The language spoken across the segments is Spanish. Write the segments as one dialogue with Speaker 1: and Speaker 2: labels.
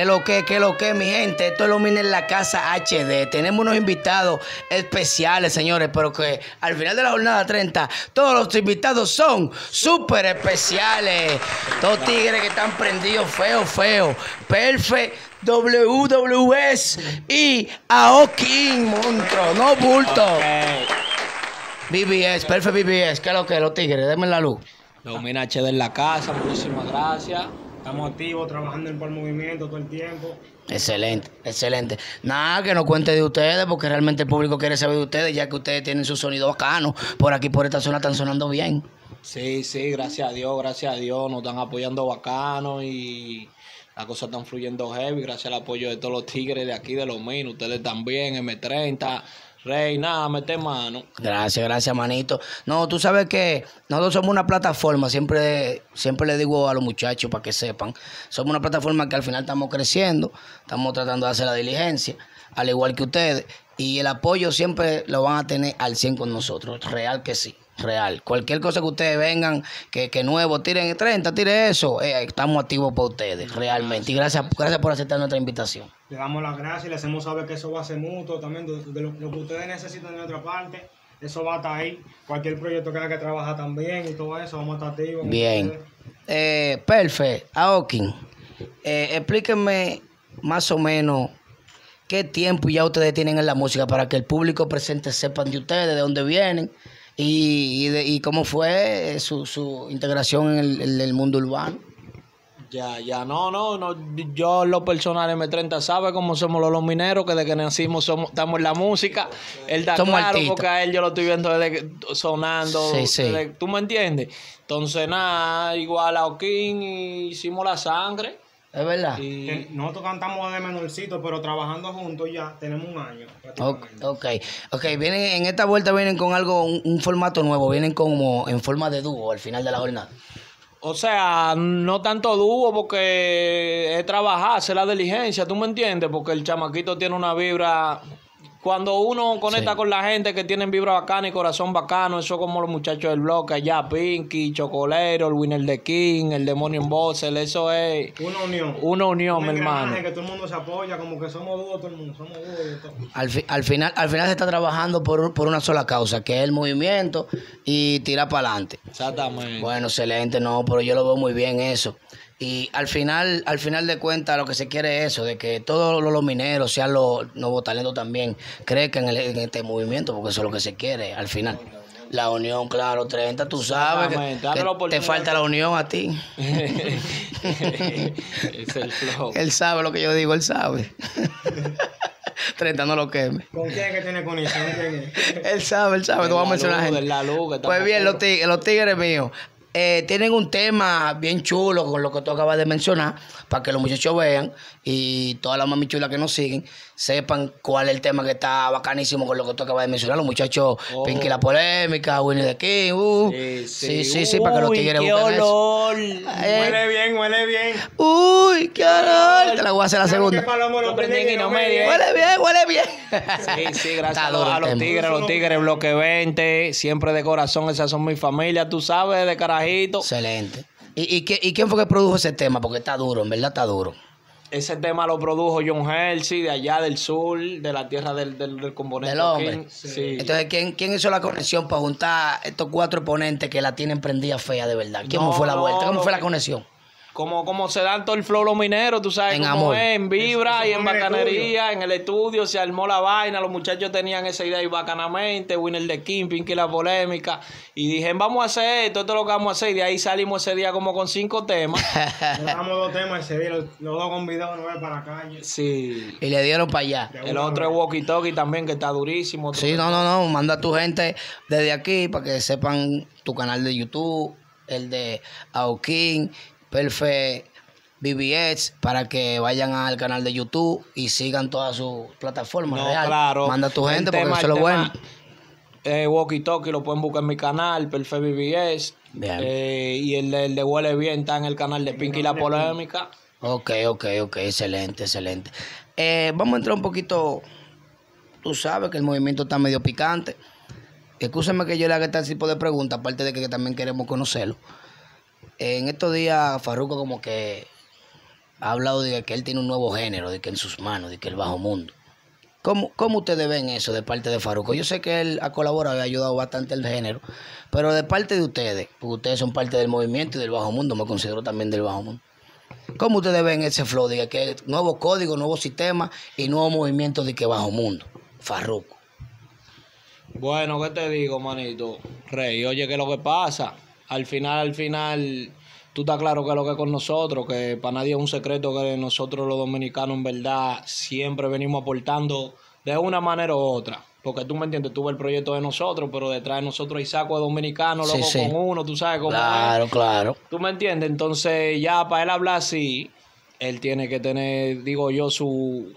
Speaker 1: Que lo que, que lo que, mi gente. Esto es lo mini en la casa HD. Tenemos unos invitados especiales, señores, pero que al final de la jornada 30, todos los invitados son súper especiales. Dos tigres que están prendidos feo, feo. Perfect. WWS y Aokin, monstruo, no bulto. BBS, Perfect BBS, ¿qué es lo que es los tigres? Denme la luz.
Speaker 2: Domina HD en la casa, muchísimas gracias.
Speaker 3: Estamos activos, trabajando en por movimiento todo el tiempo.
Speaker 1: Excelente, excelente. Nada, que no cuente de ustedes, porque realmente el público quiere saber de ustedes, ya que ustedes tienen su sonido bacano. Por aquí, por esta zona, están sonando bien.
Speaker 2: Sí, sí, gracias a Dios, gracias a Dios, nos están apoyando bacano y las cosas están fluyendo heavy, gracias al apoyo de todos los tigres de aquí, de los minos, ustedes también, M30, Rey, nada, mete mano.
Speaker 1: Gracias, gracias, manito. No, tú sabes que nosotros somos una plataforma, siempre, siempre le digo a los muchachos para que sepan, somos una plataforma que al final estamos creciendo, estamos tratando de hacer la diligencia, al igual que ustedes, y el apoyo siempre lo van a tener al 100 con nosotros, real que sí. Real. Cualquier cosa que ustedes vengan, que, que nuevo, tiren 30, tire eso. eh, estamos activos para ustedes, realmente. Y gracias, gracias por aceptar nuestra invitación.
Speaker 3: Le damos las gracias y le hacemos saber que eso va a ser mutuo también. De, de lo, lo que ustedes necesitan de nuestra parte, eso va a estar ahí. Cualquier proyecto que haya que trabajar también y todo eso, vamos a estar activos.
Speaker 1: Bien. Eh, perfecto. Aokin, eh, explíquenme más o menos qué tiempo ya ustedes tienen en la música para que el público presente sepan de ustedes, de dónde vienen y, y, de- y cómo fue su, su integración en el, en el mundo urbano.
Speaker 2: Ya, ya, no, no, no, yo lo personal M30 sabe cómo somos los, los mineros, que desde que nacimos somos, estamos en la música, él está
Speaker 1: Somos
Speaker 2: claro
Speaker 1: artistas.
Speaker 2: porque a él yo lo estoy viendo desde sonando,
Speaker 1: Sí, sí.
Speaker 2: desde- ¿tú me entiendes? Entonces nada, igual a Oquín hicimos la sangre
Speaker 1: ¿Es verdad?
Speaker 2: y
Speaker 3: Que Nosotros cantamos de menorcito, pero trabajando juntos ya tenemos un año.
Speaker 1: Ok,
Speaker 3: prácticamente.
Speaker 1: ok, ok, vienen, en esta vuelta vienen con algo, un, un formato nuevo, vienen como en forma de dúo al final de la jornada.
Speaker 2: O sea, no tanto dúo porque es trabajar, hacer la diligencia, ¿tú me entiendes? Porque el chamaquito tiene una vibra... Cuando uno conecta
Speaker 1: Sí.
Speaker 2: con la gente que tienen vibra bacana y corazón bacano, eso como los muchachos del bloque, allá Pinky, Chocolero, el Winner de King, el Demonio en Bossel, eso es
Speaker 3: Una unión.
Speaker 2: una unión,
Speaker 3: Un
Speaker 2: mi hermano.
Speaker 3: que todo el mundo se apoya, como que somos dúos todo el mundo, somos.
Speaker 1: Al, fi- al final, al final se está trabajando por, por una sola causa, que es el movimiento y tirar para adelante.
Speaker 2: Exactamente.
Speaker 1: Bueno, excelente, no, pero yo lo veo muy bien eso. Y al final, al final de cuentas, lo que se quiere es eso, de que todos los, mineros, sean los nuevos talentos también, crezcan en, el- en este movimiento, porque eso es lo que se quiere al final. La unión, claro, 30, tú sabes que, que te falta la unión a ti.
Speaker 2: es el flow.
Speaker 1: Él sabe lo que yo digo, él sabe. 30 no lo queme.
Speaker 3: ¿Con quién es que tiene conexión?
Speaker 1: Él sabe, él sabe, no vamos a mencionar gente.
Speaker 2: la luz,
Speaker 1: Pues bien, los tigres, los tigres míos eh, tienen un tema bien chulo con lo que tú acabas de mencionar, para que los muchachos vean y todas las mami chulas que nos siguen sepan cuál es el tema que está bacanísimo con lo que tú acabas de mencionar. Los muchachos,
Speaker 2: Oh.
Speaker 1: Pinky la polémica, Winnie the King, uh. sí, sí, sí, para que los tigres
Speaker 2: qué
Speaker 1: busquen eso.
Speaker 2: olor.
Speaker 3: Huele bien, huele bien.
Speaker 1: Uy, qué horror. Te la voy a hacer la segunda.
Speaker 3: Lo
Speaker 2: Lo prendí y no me
Speaker 3: me
Speaker 2: dio.
Speaker 1: Huele bien, huele bien.
Speaker 2: Sí, sí, gracias a los, a los
Speaker 1: tema.
Speaker 2: tigres, los tigres, bloque 20, siempre de corazón, esas son mi familia, tú sabes, de
Speaker 1: Excelente. ¿Y, y, qué- ¿Y quién fue que produjo ese tema? Porque está duro, en verdad está duro.
Speaker 2: Ese tema lo produjo John Hersey, de allá del sur, de la tierra del, del, del componente.
Speaker 1: Del hombre.
Speaker 2: King. Sí.
Speaker 1: Entonces, ¿quién, ¿quién hizo la conexión para juntar estos cuatro ponentes que la tienen prendida fea de verdad? ¿Cómo
Speaker 2: No,
Speaker 1: fue la vuelta? ¿Cómo fue la
Speaker 2: que-
Speaker 1: conexión?
Speaker 2: Como, como se dan todo el flow los mineros, tú sabes
Speaker 1: En
Speaker 2: cómo
Speaker 1: amor.
Speaker 2: es, en vibra y en bacanería, en el estudio se armó la vaina, los muchachos tenían esa idea y bacanamente, Winner de King, Pinky la polémica, y dije, vamos a hacer esto, esto es lo que vamos a hacer, y de ahí salimos ese día como con cinco temas.
Speaker 3: Damos dos temas ese día, los, los dos con video, no para la calle.
Speaker 2: Sí.
Speaker 1: Y le dieron para allá.
Speaker 2: El otro es. Walkie Talkie también, que está durísimo.
Speaker 1: Sí, no, no, no. Manda a tu gente desde aquí para que sepan tu canal de YouTube, el de Aokin, Perfect BBS, para que vayan al canal de YouTube y sigan todas sus plataformas.
Speaker 2: No,
Speaker 1: real.
Speaker 2: claro.
Speaker 1: Manda a tu gente porque
Speaker 2: tema-
Speaker 1: eso es lo bueno.
Speaker 2: Eh, Walkie Talkie lo pueden buscar en mi canal, Perfect BBS.
Speaker 1: Bien.
Speaker 2: Eh, y el, de- el de Huele Bien está en el canal de Pinky la Polémica.
Speaker 1: Ok, ok, ok, excelente, excelente. Eh, vamos a entrar un poquito, tú sabes que el movimiento está medio picante. Escúchame que yo le haga este tipo de preguntas, aparte de que también queremos conocerlo. En estos días Farruko como que ha hablado de que él tiene un nuevo género, de que en sus manos, de que el bajo mundo. ¿Cómo, ¿Cómo ustedes ven eso de parte de Faruco? Yo sé que él ha colaborado y ha ayudado bastante al género, pero de parte de ustedes, porque ustedes son parte del movimiento y del bajo mundo, me considero también del bajo mundo. ¿Cómo ustedes ven ese flow? De que nuevo código, nuevo sistema y nuevo movimiento de que bajo mundo. Farruco.
Speaker 2: Bueno, ¿qué te digo, manito? Rey, oye, ¿qué es lo que pasa? Al final, al final, tú estás claro que es lo que es con nosotros, que para nadie es un secreto que nosotros los dominicanos en verdad siempre venimos aportando de una manera u otra. Porque tú me entiendes, tú ves el proyecto de nosotros, pero detrás de nosotros hay saco de dominicanos, loco
Speaker 1: sí.
Speaker 2: con uno, tú sabes cómo es.
Speaker 1: Claro, claro.
Speaker 2: ¿Tú me entiendes? Entonces, ya para él hablar así, él tiene que tener, digo yo, su,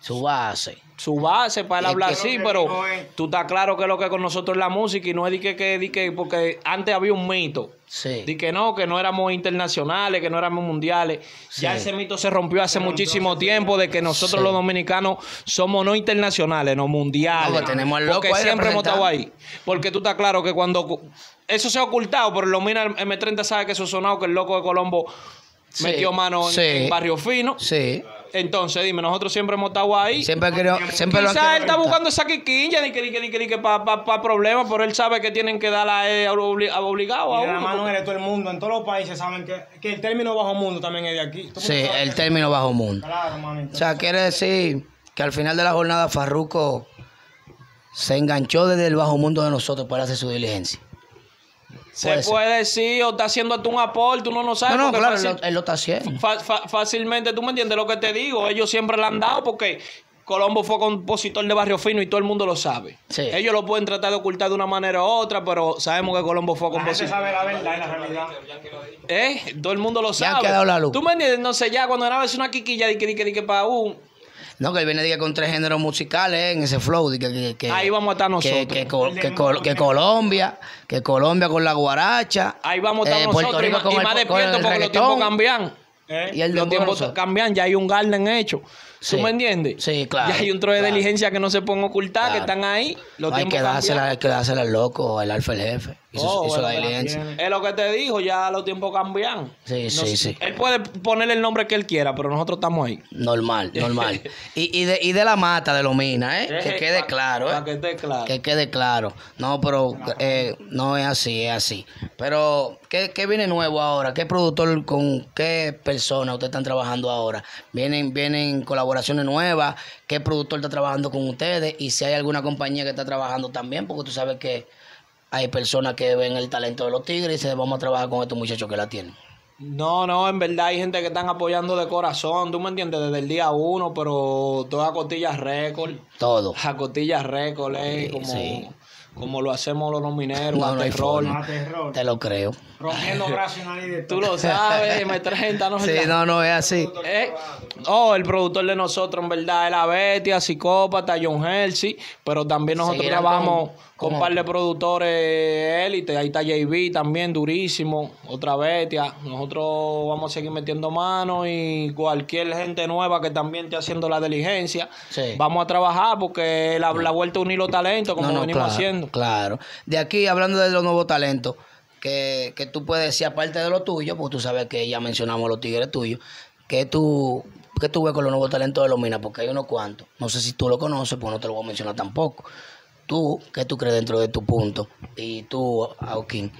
Speaker 1: Su base.
Speaker 2: Su base para él
Speaker 1: Es
Speaker 2: hablar así, pero tú estás claro que es lo que con nosotros es la música y no es de que, que, de que- porque antes había un mito.
Speaker 1: Sí.
Speaker 2: De que no, que no éramos internacionales, que no éramos mundiales. Ya ese mito se rompió hace muchísimo tiempo de que nosotros
Speaker 1: Sí.
Speaker 2: los dominicanos somos no internacionales, no mundiales.
Speaker 1: No, que tenemos al loco
Speaker 2: Porque
Speaker 1: ahí
Speaker 2: siempre hemos estado ahí. Porque tú estás claro que cuando eso se ha ocultado, pero lo mira el M30 sabe que eso sonado, que el loco de Colombo
Speaker 1: Sí.
Speaker 2: metió mano en,
Speaker 1: Sí.
Speaker 2: en Barrio Fino.
Speaker 1: Sí.
Speaker 2: Entonces, dime, nosotros siempre hemos estado ahí.
Speaker 1: Siempre, querido, siempre lo
Speaker 2: Quizás él
Speaker 1: querido
Speaker 2: está buscando esa quiquilla ni que ni que ni que, ni que para pa, pa problemas, pero él sabe que tienen que darla él obligado a
Speaker 3: Y de la
Speaker 2: uno.
Speaker 3: mano de todo el mundo, en todos los países saben que, que el término bajo mundo también es de aquí.
Speaker 1: Sí, el
Speaker 3: que-
Speaker 1: término bajo mundo.
Speaker 3: Claro, manito.
Speaker 1: O sea, quiere decir que al final de la jornada Farruco se enganchó desde el bajo mundo de nosotros para hacer su diligencia.
Speaker 2: Se
Speaker 1: Puede
Speaker 2: decir, o está haciendo hasta un aporte, uno no sabe.
Speaker 1: No, no, claro, él
Speaker 2: fácil-
Speaker 1: lo, él lo está haciendo.
Speaker 2: fa- fa- fácilmente, tú me entiendes lo que te digo. Ellos siempre le han dado porque Colombo fue compositor de Barrio Fino y todo el mundo lo sabe.
Speaker 1: Sí.
Speaker 2: Ellos lo pueden tratar de ocultar de una manera u otra, pero sabemos que Colombo fue
Speaker 3: La gente
Speaker 2: compositor.
Speaker 3: sabe la verdad y la realidad.
Speaker 2: ¿Eh? Todo el mundo lo
Speaker 1: Ya han
Speaker 2: sabe.
Speaker 1: quedado la luz.
Speaker 2: Tú me entiendes, no sé, ya cuando grabas una quiquilla de que, de que, de que para un.
Speaker 1: No, que él viene diga, con tres géneros musicales eh, en ese flow. que, que- que-
Speaker 2: Ahí vamos a estar nosotros.
Speaker 1: que, que Col- que Colombia, que Colombia con la guaracha.
Speaker 2: Ahí vamos a estar
Speaker 1: eh,
Speaker 2: nosotros
Speaker 1: Puerto
Speaker 2: y
Speaker 1: Rico con
Speaker 2: y
Speaker 1: el-
Speaker 2: más despierto porque los tiempos cambian.
Speaker 3: ¿Eh?
Speaker 1: Y el
Speaker 2: Los tiempos
Speaker 1: nosotros.
Speaker 2: cambian, ya hay un garden hecho.
Speaker 1: Sí.
Speaker 2: ¿Tú me entiendes?
Speaker 1: Sí, claro,
Speaker 2: Ya hay un trozo de diligencia que no se pueden ocultar, que están ahí. Los
Speaker 1: No hay que dársela, hay que dársela al loco, el alfa el jefe. Hizo,
Speaker 2: Oh,
Speaker 1: hizo la diligencia.
Speaker 2: Es lo que te dijo, ya los tiempos cambian.
Speaker 1: Sí, sí, sí.
Speaker 2: Él puede ponerle el nombre que él quiera, pero nosotros estamos ahí.
Speaker 1: Normal, normal. y, y, de, y de la mata de Lomina, ¿eh? que quede claro, ¿eh?
Speaker 2: Para que esté claro.
Speaker 1: Que quede claro. No, pero eh, no es así, es así. Pero, ¿qué, qué viene nuevo ahora? ¿Qué productor, con qué persona ustedes están trabajando ahora? ¿Vienen, ¿Vienen colaboraciones nuevas? ¿Qué productor está trabajando con ustedes? Y si hay alguna compañía que está trabajando también, porque tú sabes que hay personas que ven el talento de los tigres y dicen, vamos a trabajar con estos muchachos que la tienen.
Speaker 2: No, no, en verdad hay gente que están apoyando de corazón, tú me entiendes, desde el día uno, pero toda costillas récord.
Speaker 1: Todo.
Speaker 2: A costillas récord, eh,
Speaker 1: Sí,
Speaker 2: como,
Speaker 1: sí.
Speaker 2: Como lo hacemos los mineros,
Speaker 1: No,
Speaker 2: a
Speaker 1: no hay
Speaker 2: terror.
Speaker 3: A terror.
Speaker 1: Te lo creo.
Speaker 3: Rompiendo brazos de
Speaker 2: Tú lo sabes, M30, no
Speaker 1: Sí, no, no es así.
Speaker 2: Eh, Oh, el productor de nosotros, en verdad, es la Bestia, Psicópata, John Hersey, pero también nosotros
Speaker 1: Seguirán
Speaker 2: trabajamos
Speaker 1: con-
Speaker 2: con un par de productores élite, ahí está JB también, durísimo, otra Bestia. Nosotros vamos a seguir metiendo manos y cualquier gente nueva que también esté haciendo la diligencia,
Speaker 1: Sí.
Speaker 2: vamos a trabajar porque la, la vuelta a unir los talentos, como
Speaker 1: No, no,
Speaker 2: venimos
Speaker 1: claro,
Speaker 2: haciendo.
Speaker 1: Claro. De aquí, hablando de los nuevos talentos, que, que tú puedes decir, aparte de lo tuyo, porque tú sabes que ya mencionamos los tigres tuyos, que tú, que tú ves con los nuevos talentos de los minas, porque hay unos cuantos. No sé si tú lo conoces, pues no te lo voy a mencionar tampoco. Tú, ¿qué tú crees dentro de tu punto? Y tú, Aukin,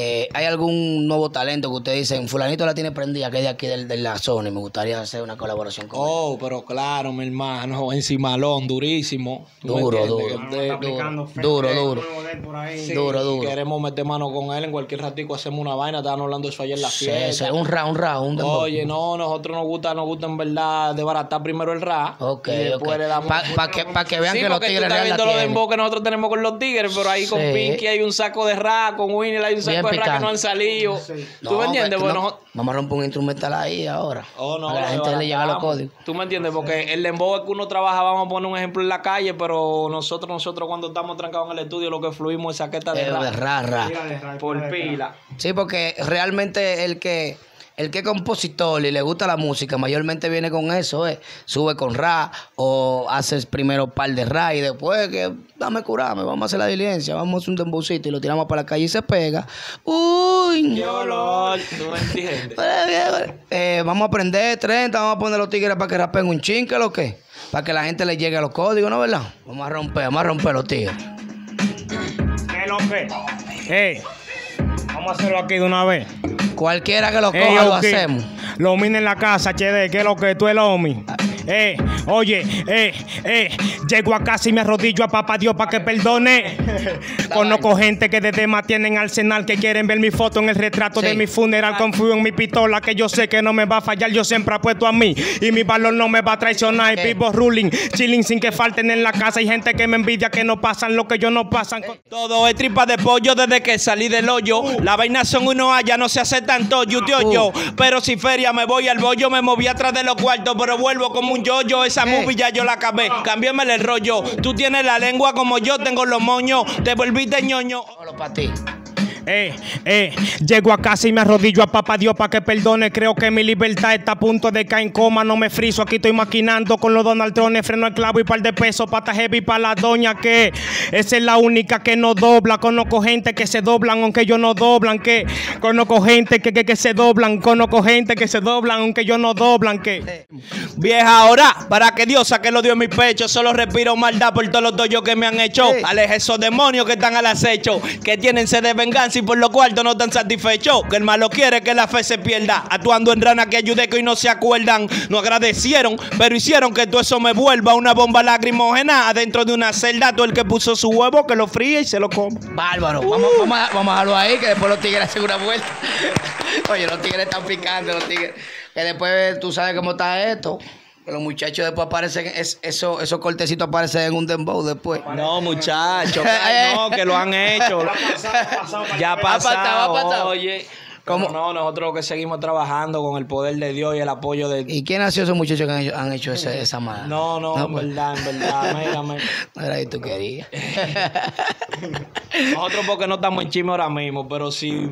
Speaker 1: eh, ¿hay algún nuevo talento que ustedes dicen, fulanito la tiene prendida, que es de aquí del- de, la zona y me gustaría hacer una colaboración con él?
Speaker 2: Oh, pero claro, mi hermano, encimalón, durísimo. ¿Tú me
Speaker 1: Duro, duro.
Speaker 2: De-
Speaker 1: duro, duro, duro.
Speaker 3: nuevo de él por ahí.
Speaker 2: Sí,
Speaker 1: Duro, duro.
Speaker 2: Queremos meter mano con él. En cualquier ratico hacemos una vaina. Estaban hablando de eso ayer en la
Speaker 1: Sí,
Speaker 2: fiesta.
Speaker 1: sí, un round, un round, un.
Speaker 2: Oye, no, nosotros nos gusta, nos gusta en verdad desbaratar primero el rap.
Speaker 1: Ok,
Speaker 2: y después
Speaker 1: ok.
Speaker 2: le damos.
Speaker 1: Para que, pa' que vean
Speaker 2: sí,
Speaker 1: que los
Speaker 2: porque tú
Speaker 1: tigres
Speaker 2: estás
Speaker 1: la
Speaker 2: viendo los
Speaker 1: tienen.
Speaker 2: dembow que nosotros tenemos con los tigres, pero ahí con. Pinky hay un saco de rap, con Winnie hay un
Speaker 1: Bien
Speaker 2: saco que no han salido.
Speaker 3: Sí.
Speaker 2: ¿Tú me entiendes?
Speaker 1: que-
Speaker 2: Bueno,
Speaker 1: no, vamos a romper un instrumental ahí ahora.
Speaker 2: Oh, no,
Speaker 1: a la gente le llega los códigos.
Speaker 2: Tú me entiendes, porque el dembow es que uno trabaja, vamos a poner un ejemplo en la calle, pero nosotros, nosotros cuando estamos trancados en el estudio, lo que fluimos es saqueta de
Speaker 1: Eh, ra, ra.
Speaker 3: De ra-
Speaker 2: por pila.
Speaker 1: Sí, porque realmente el que el que es compositor y le gusta la música, mayormente viene con eso, eh. Sube con ra o haces primero par de ra y después que dame curame, vamos a hacer la diligencia, vamos a hacer un dembocito y lo tiramos para la calle y se pega. Uy,
Speaker 2: Qué olor, tú no entiendes.
Speaker 1: eh, vamos a aprender 30, vamos a poner los tigres para que rapen un chin, ¿qué lo que? Para que la gente le llegue a los códigos, ¿no verdad? Vamos a romper, vamos a romper los tigres.
Speaker 3: ¿Qué lo que? Ey, vamos a hacerlo aquí de una vez.
Speaker 1: Cualquiera que lo coja
Speaker 3: Ey,
Speaker 1: lo hacemos.
Speaker 3: Lo mine en la casa, HD, ¿qué es lo que tú el homie? Eh, oye, eh, eh, llego a casa y me arrodillo a papá Dios para que perdone. Conozco gente que desde más tienen arsenal que quieren ver mi foto en el retrato de mi funeral. Confío en mi pistola que yo sé que no me va a fallar. Yo siempre apuesto a mí y mi valor no me va a traicionar. Vivo ruling, chilling sin que falten en la casa. Hay gente que me envidia que no pasan lo que yo no pasan.
Speaker 2: Todo es tripa de pollo desde que salí del hoyo. La vaina son uno allá, no se hace tanto yo te yo. Pero si feria me voy al bollo, me moví atrás de los cuartos, pero vuelvo como un yo-yo. Esa
Speaker 1: ¿Qué?
Speaker 2: movie ya yo la acabé. Cámbiame el rollo. Tú tienes la lengua como yo tengo los moños. Te volviste ñoño.
Speaker 1: Solo para ti.
Speaker 3: Eh, eh, llego a casa y me arrodillo a papá Dios para que perdone. Creo que mi libertad está a punto de caer en coma. No me friso, aquí estoy maquinando con los Donald Trump, freno el clavo y par de pesos, pata heavy para la doña que esa es la única que no dobla. Conozco gente que se doblan aunque yo no doblan. Que conozco gente que, que, que se doblan. Conozco gente que se doblan aunque yo no doblan. Que
Speaker 2: Vieja ahora, para que Dios saque lo dio en mi pecho. Solo respiro maldad por todos los doyos que me han hecho. Aleje esos demonios que están al acecho. Que tienen sed de venganza y por lo cual no están satisfechos. Que el malo quiere que la fe se pierda. Actuando en rana que ayude que hoy no se acuerdan. No agradecieron, pero hicieron que todo eso me vuelva una bomba lacrimógena. Adentro de una celda, todo el que puso su huevo que lo fríe y se lo come.
Speaker 1: Bárbaro. Vamos, vamos, a, vamos a dejarlo ahí, que después los tigres hacen una vuelta. Oye, los tigres están picando, los tigres. Que después tú sabes cómo está esto. Que los muchachos después aparecen, es, eso, esos cortecitos aparecen en un dembow después.
Speaker 2: No, muchachos, que no, que lo han hecho. Ya ha
Speaker 1: Ha pasado,
Speaker 2: pasado,
Speaker 1: ha pasado.
Speaker 2: oye.
Speaker 1: ¿Cómo?
Speaker 2: No, nosotros que seguimos trabajando con el poder de Dios y el apoyo de...
Speaker 1: ¿Y quién ha sido esos muchachos que han hecho, han hecho ese- esa mala?
Speaker 2: No, no, en
Speaker 1: pues,
Speaker 2: verdad, en verdad, mírame.
Speaker 1: No era ahí tú querías.
Speaker 2: Nosotros porque no estamos en chisme ahora mismo, pero si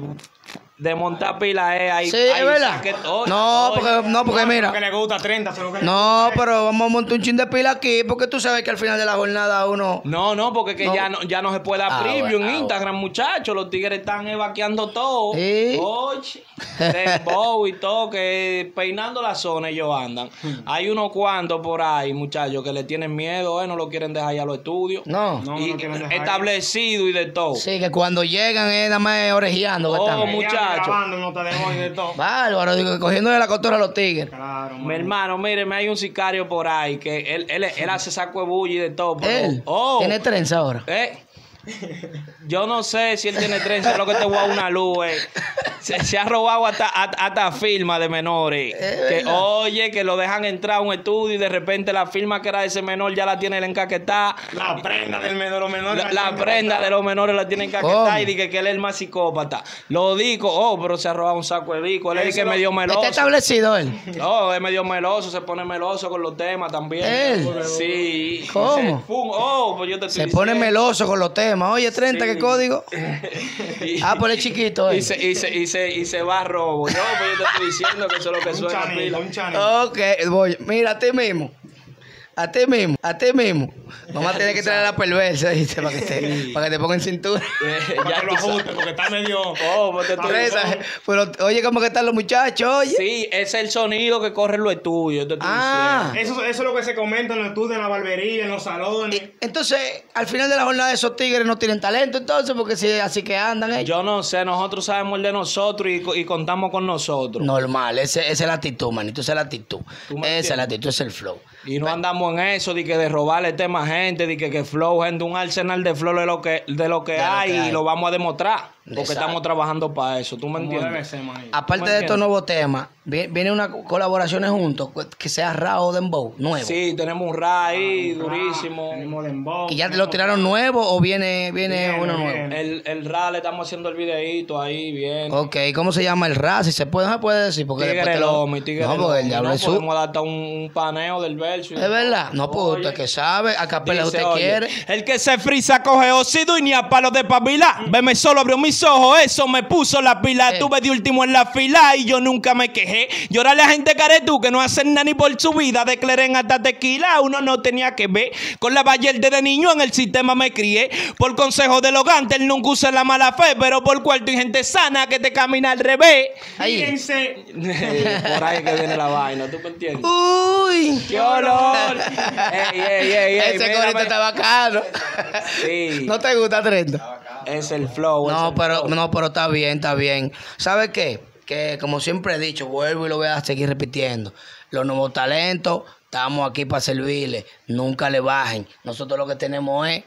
Speaker 2: de montar pila es ahí.
Speaker 1: Sí,
Speaker 2: ahí
Speaker 1: es verdad.
Speaker 2: saque todo.
Speaker 1: No, porque, no, porque
Speaker 3: que
Speaker 1: mira.
Speaker 3: le gusta 30, se lo que
Speaker 1: No, pero vamos a montar un chin de pila aquí, porque tú sabes que al final de la jornada uno.
Speaker 2: No, no, porque que
Speaker 1: No.
Speaker 2: Ya, no, ya no se puede dar
Speaker 1: Ah,
Speaker 2: preview
Speaker 1: bueno,
Speaker 2: en
Speaker 1: ah,
Speaker 2: Instagram, muchachos. Los tigres están evacuando todo.
Speaker 1: Sí.
Speaker 2: Oye, y todo, que peinando la zona ellos andan. Hay unos cuantos por ahí, muchachos, que le tienen miedo, eh, no lo quieren dejar ya a los estudios.
Speaker 1: No.
Speaker 3: No,
Speaker 2: y
Speaker 3: no quieren dejar.
Speaker 2: establecido y de todo.
Speaker 1: Sí, que cuando llegan es nada más orejeando que
Speaker 2: Oh,
Speaker 1: están.
Speaker 3: De de.
Speaker 1: Bárbaro, digo, que cogiéndole la costura a los tigres.
Speaker 3: Claro,
Speaker 2: Mi hermano, míreme, hay un sicario por ahí que él, él, él hace saco de bulla y de todo. pero-
Speaker 1: Él
Speaker 2: oh,
Speaker 1: tiene trenza ahora.
Speaker 2: eh, yo no sé si él tiene trenza, lo que te voy a una luz. eh. Se, se ha robado hasta, hasta, hasta firma de menores. Que, oye, que lo dejan entrar a un estudio y de repente la firma que era de ese menor ya la tiene el encaquetada.
Speaker 3: La prenda del menor, los menores.
Speaker 2: La, la prenda de los menores la tienen
Speaker 1: ¿Cómo?
Speaker 2: encaquetada y dije que él es el más psicópata. Lo dico, oh, pero se ha robado un saco de disco. Él es el que
Speaker 3: lo-
Speaker 2: dio meloso.
Speaker 1: Está establecido él.
Speaker 2: No, es medio meloso, se pone meloso con los temas también.
Speaker 1: ¿Él?
Speaker 2: Sí.
Speaker 1: ¿Cómo?
Speaker 2: Se- oh, pues yo te estoy
Speaker 1: Se pone meloso con los temas. Oye, 30, ¿qué
Speaker 2: Sí.
Speaker 1: código?
Speaker 2: Y-
Speaker 1: Ah, pues él es chiquito.
Speaker 2: y, se, y, se, y, se, y se va a robo. No, pues yo te estoy diciendo que eso es lo que
Speaker 3: Un
Speaker 2: suena
Speaker 3: un.
Speaker 1: Ok, voy. Mira, a ti mismo. A ti mismo, a ti mismo. Vamos a tener que traer a la perversa, dice, para que te, para que te ponga en cintura.
Speaker 2: Eh,
Speaker 3: Para
Speaker 2: ya
Speaker 3: que
Speaker 2: tú
Speaker 3: lo ajuste, porque está medio.
Speaker 2: Oh,
Speaker 1: Treinta.
Speaker 2: diciendo.
Speaker 1: Pero, oye, ¿cómo que están los muchachos? Oye.
Speaker 2: Sí, ese es el sonido que corre en lo tuyo.
Speaker 1: Ah.
Speaker 3: Eso, eso es lo que se comenta en los estudios, en la barbería, en los salones.
Speaker 1: Entonces, al final de la jornada, esos tigres no tienen talento, entonces, porque si así que andan ellos.
Speaker 2: Yo no sé, nosotros sabemos el de nosotros y, y contamos con nosotros.
Speaker 1: Normal, ese, esa es la actitud, manito, esa es la actitud.
Speaker 2: ¿Tú
Speaker 1: Esa es la actitud, ese es el flow.
Speaker 2: Y no andamos en eso de que de robarle tema a gente, de que, que flow, gente, un arsenal de flow de lo que, de lo que,
Speaker 1: De lo
Speaker 2: hay,
Speaker 1: que hay.
Speaker 2: y lo vamos a demostrar. Porque
Speaker 1: Exacto.
Speaker 2: estamos trabajando para eso, ¿tú me entiendes?
Speaker 3: ser.
Speaker 1: Aparte de estos nuevos temas, vi- viene una colaboraciones juntos, que sea Rao Dembow, nuevo.
Speaker 2: Sí, tenemos un Ray durísimo.
Speaker 3: Tenemos dembow.
Speaker 1: ¿Y ya te lo tiraron nuevo o viene, viene uno nuevo?
Speaker 2: El, el Ra le estamos haciendo el videito ahí, bien.
Speaker 1: Ok, ¿cómo se llama el Ra? Si se puede, no se puede decir. Porque después
Speaker 2: Tigre
Speaker 1: te lo-
Speaker 2: Lomi, Tigre
Speaker 1: No, porque el diablo
Speaker 2: No podemos dar hasta un, un paneo del verso. y
Speaker 1: Es verdad. No, pues usted que sabe, a capela
Speaker 2: Dice,
Speaker 1: usted
Speaker 2: oye,
Speaker 1: quiere.
Speaker 2: El que se frisa coge óxido y ni a palo de pabila. Veme solo abrió mis ojos, eso me puso la pila.
Speaker 1: Eh.
Speaker 2: Tuve de último en la fila y yo nunca me quejé. Llorarle a gente caretú que no hacen nada ni por su vida. Declaren hasta tequila, uno no tenía que ver. Con la Vallarde de niño en el sistema me crié. Por consejo de Logante, él nunca usa la mala fe. Pero por cuarto y gente sana que te camina al revés.
Speaker 1: Ahí.
Speaker 3: Fíjense.
Speaker 2: por ahí que viene la vaina, ¿tú me entiendes?
Speaker 1: Uy.
Speaker 2: ¡Qué olor! ¡Ey, ey, ey, ey!
Speaker 1: Ese corito está bacano.
Speaker 2: Sí.
Speaker 1: ¿No te gusta, Trento?
Speaker 2: Es el flow.
Speaker 1: No,
Speaker 2: el
Speaker 1: pero,
Speaker 2: flow.
Speaker 1: no, pero está bien, está bien. ¿Sabe qué? Que como siempre he dicho, vuelvo y lo voy a seguir repitiendo. Los nuevos talentos, estamos aquí para servirles. Nunca le bajen. Nosotros lo que tenemos es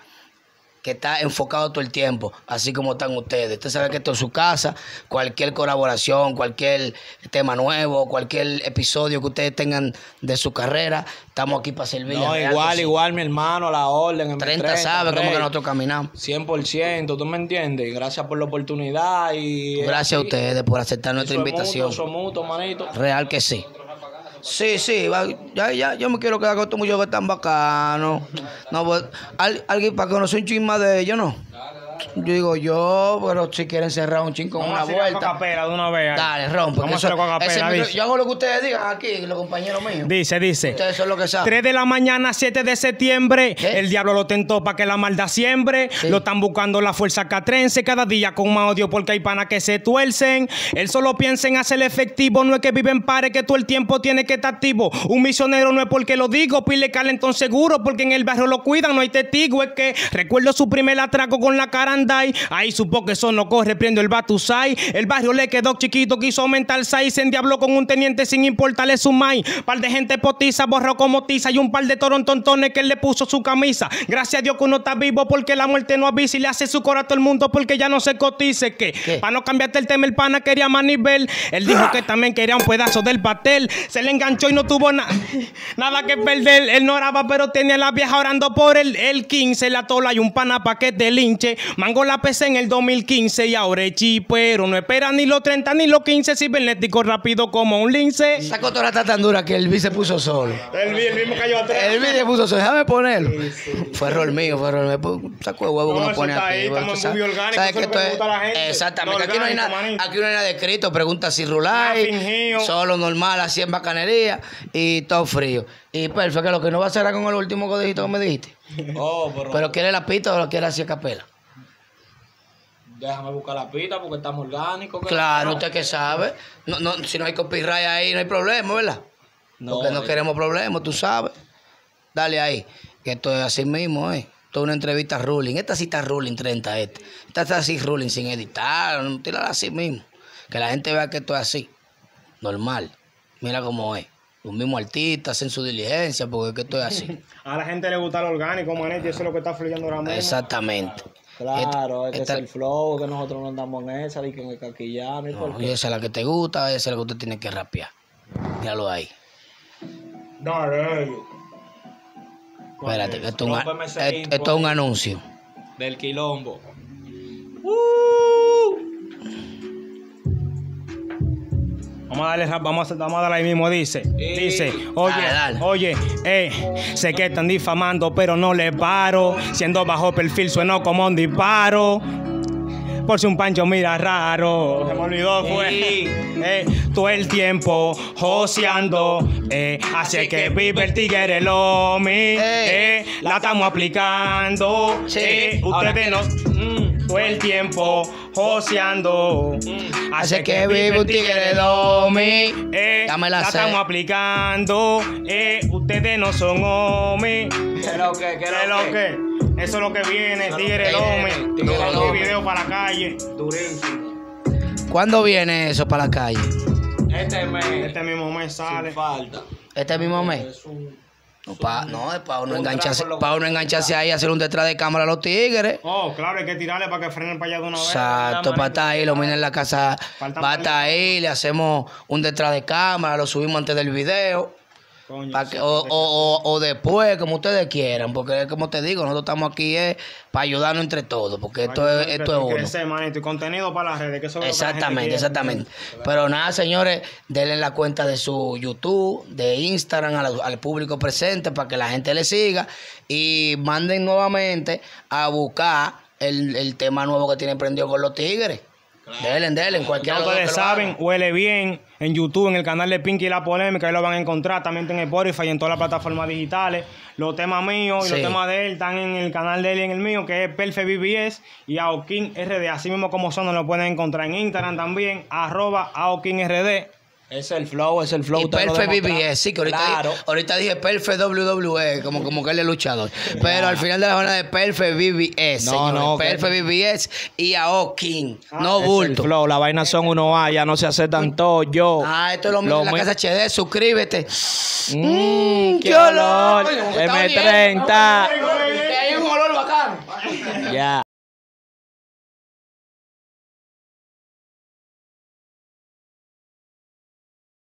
Speaker 1: que está enfocado todo el tiempo, así como están ustedes. Usted sabe que esto es su casa, cualquier colaboración, cualquier tema nuevo, cualquier episodio que ustedes tengan de su carrera, estamos aquí para servirles.
Speaker 2: No, igual, igual, mi hermano, a la orden. en mi
Speaker 1: 30 sabe cómo que nosotros caminamos.
Speaker 2: 100%, ¿tú me entiendes? Gracias por la oportunidad y...
Speaker 1: Gracias a ustedes por aceptar nuestra invitación.
Speaker 2: mutuo, mutuo, manito.
Speaker 1: Real que sí. Sí, sí, ya, ya, yo me quiero quedar con estos muchachos que están bacanos. No, pues, al- alguien para conocer un chin más de ellos, ¿no? Yo digo yo, pero si quieren cerrar un chin con
Speaker 3: Vamos
Speaker 1: una
Speaker 3: hacer a
Speaker 1: vuelta.
Speaker 3: capela de una vez.
Speaker 1: Dale, rompe.
Speaker 3: Vamos a
Speaker 1: eso- ese
Speaker 3: capela,
Speaker 1: micro- yo hago lo que ustedes digan aquí, los compañeros míos.
Speaker 3: Dice, dice.
Speaker 1: Ustedes son lo que saben.
Speaker 3: 3 de la mañana, 7 de septiembre.
Speaker 1: ¿Qué?
Speaker 3: El diablo lo tentó para que la maldad siembre.
Speaker 1: Sí.
Speaker 3: Lo están buscando la fuerza catrense cada día con más odio porque hay panas que se tuercen. Él solo piensa en hacer efectivo. No es que vive en pares, que todo el tiempo tiene que estar activo. Un misionero no es porque lo digo, pile calentón seguro porque en el barrio lo cuidan, no hay testigo. Es que recuerdo su primer atraco con la Ahí supo que eso no corre, prendo el batusai. El barrio le quedó chiquito, quiso aumentar size. Se endiabló con un teniente sin importarle su mai. Par de gente potiza, borró como tiza y un par de torontontones que él le puso su camisa. Gracias a Dios que uno está vivo porque la muerte no avisa y le hace su cora a todo el mundo porque ya no se cotice. Que para no cambiarte el tema, el pana quería más nivel. Él dijo que también quería un pedazo del pastel. Se le enganchó y no tuvo na- nada que perder. Él no oraba, pero tenía la vieja orando por él. El 15, la tola y un pana pa' que te linche. Mango la PC en el 2015 y ahora es chipero. No espera ni los 30 ni los 15. Cibernético rápido como un lince.
Speaker 1: Esa cotorra está tan dura que el bici se puso solo.
Speaker 3: El, mismo cayó atrás.
Speaker 1: El se puso solo. Déjame ponerlo. Fue error mío, fue error mío. Pues, Saco de huevo
Speaker 3: No,
Speaker 1: que uno pone
Speaker 3: está
Speaker 1: aquí.
Speaker 3: ahí,
Speaker 1: bueno,
Speaker 3: estamos
Speaker 1: tú
Speaker 3: en
Speaker 1: sabes-
Speaker 3: orgánico,
Speaker 1: que esto
Speaker 3: la
Speaker 1: es-
Speaker 3: gente.
Speaker 1: Exactamente. Aquí no hay nada, aquí no hay nada escrito. Pregunta si rulay.
Speaker 3: fingido.
Speaker 1: Solo normal, así en bacanería. Y todo frío. Y perfecto, que lo que no va a cerrar con el último codejito que me dijiste.
Speaker 2: Oh, pero,
Speaker 1: Pero quiere la pista o lo quiere así a capela.
Speaker 2: Déjame buscar la pita porque estamos orgánicos.
Speaker 1: Claro, usted que sabe. No, no, si no hay copyright ahí, no hay problema, ¿verdad?
Speaker 2: No,
Speaker 1: Porque no
Speaker 2: eh.
Speaker 1: queremos problemas, tú sabes. Dale ahí, que esto es así mismo, ¿eh? Esto es una entrevista ruling. Esta sí está ruling 30, este. Esta está así ruling, sin editar, no, tírala así mismo. Que la gente vea que esto es así. Normal. Mira cómo es. Los mismos artistas hacen su diligencia, porque es que esto es así.
Speaker 3: A la gente le gusta lo orgánico, manete. y Eso es lo que está fluyendo ahora mismo.
Speaker 1: Exactamente.
Speaker 2: Claro, es que
Speaker 1: Esta-
Speaker 2: es el flow, que nosotros no andamos en esa, y que en el caquillano y por
Speaker 1: No, y esa es la que te gusta, esa es la que usted tiene que rapear. Míralo ahí.
Speaker 3: Dale.
Speaker 1: Espérate, esto es un, esto- esto es un anuncio.
Speaker 2: Del quilombo.
Speaker 3: Vamos a darle rap, vamos a, vamos a darle ahí mismo, dice. Dice, oye,
Speaker 1: Dale, dale.
Speaker 3: oye, eh, sé que están difamando, pero no le paro. Siendo bajo perfil sueno como un disparo. Por si un pancho mira raro. Se me olvidó, fue. Eh, todo el tiempo joseando. Eh, así que vive el tigre Lomi. Eh, la estamos aplicando.
Speaker 1: Sí.
Speaker 3: Eh, ustedes no. mm, todo el tiempo joseando.
Speaker 1: Hace que vive un tigre domi.
Speaker 3: Eh,
Speaker 1: Ya me la sé.
Speaker 3: estamos aplicando. Eh, ustedes no son homies.
Speaker 2: ¿Qué lo que? ¿Qué
Speaker 3: ¿Qué es lo que? Eso es lo que viene,
Speaker 2: Eso es lo
Speaker 3: Tigre
Speaker 2: que
Speaker 3: el
Speaker 2: viene,
Speaker 3: hombre.
Speaker 2: Tigre Hombre.
Speaker 3: video para la calle.
Speaker 2: Durísimo.
Speaker 1: ¿Cuándo viene eso para la calle?
Speaker 2: Este mes.
Speaker 3: Este mismo mes sale.
Speaker 2: Sin falta.
Speaker 1: ¿Este mismo mes?
Speaker 2: Es un...
Speaker 1: No, pa- no, es para uno,
Speaker 2: Un
Speaker 1: engancharse,
Speaker 2: trapo lo-
Speaker 1: pa' uno engancharse ahí y hacer un detrás de cámara a los tigres.
Speaker 3: Oh, claro, hay que tirarle para que frenen para allá de una vez.
Speaker 1: Exacto, para estar ahí, lo miren en la casa,
Speaker 3: Faltan
Speaker 1: va a
Speaker 3: par de-
Speaker 1: estar ahí, le hacemos un detrás de cámara, lo subimos antes del video.
Speaker 3: Coño,
Speaker 1: Pa' que- o, o- o- o después, como ustedes quieran, porque como te digo, nosotros estamos aquí es para ayudarnos entre todos, porque esto es, esto es uno.
Speaker 3: Crecer, manito, y contenido para las redes, que eso
Speaker 1: Exactamente,
Speaker 3: quiere.
Speaker 1: exactamente. Pero nada, señores, denle la cuenta de su YouTube, de Instagram al, al público presente para que la gente le siga y manden nuevamente a buscar el, el tema nuevo que tienen prendido con los tigres. Denle, denle, en cualquier
Speaker 3: Ya ustedes saben, huele bien en YouTube, en el canal de Pinky La Polémica, ahí lo van a encontrar, también en Spotify y en todas las plataformas digitales. Los temas míos y los temas de él están en el canal de él y en el mío, que es Perfe BBS y Aokin RD. Así mismo como son, nos lo pueden encontrar en Instagram también, arroba Aokin RD.
Speaker 2: Es el flow, es el flow.
Speaker 1: Y
Speaker 2: ustedes lo
Speaker 1: Perfe
Speaker 2: demostraron.
Speaker 1: BBS, sí, que ahorita,
Speaker 2: Claro.
Speaker 1: dije, ahorita dije Perfe WWE, como, como que él es luchador. Pero al final de la jornada es Perfe BBS,
Speaker 2: No,
Speaker 1: señores.
Speaker 2: no, que-
Speaker 1: Perfe BBS y AO King,
Speaker 3: Ah,
Speaker 1: no
Speaker 2: Es el
Speaker 1: bulto.
Speaker 2: flow, la vaina son uno A, ya no se aceptan todos. Yo.
Speaker 1: Ah, esto es lo mismo en la
Speaker 2: mi-
Speaker 1: casa HD, suscríbete.
Speaker 2: Mmm, qué
Speaker 1: qué olor.
Speaker 2: olor.
Speaker 1: Oye, como que está
Speaker 2: M30.
Speaker 1: Que hay un olor bacano.
Speaker 2: Ya.